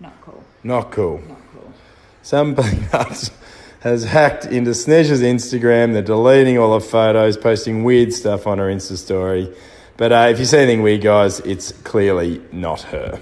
Not cool. Not cool. Not cool. Some nuts has hacked into Snezha's Instagram. They're deleting all her photos, posting weird stuff on her Insta story. But uh, if you see anything weird, guys, it's clearly not her.